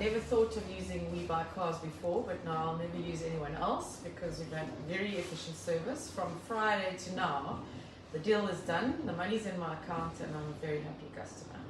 never thought of using We Buy Cars before, but now I'll never use anyone else because we've had very efficient service from Friday to now. The deal is done, the money's in my account, and I'm a very happy customer.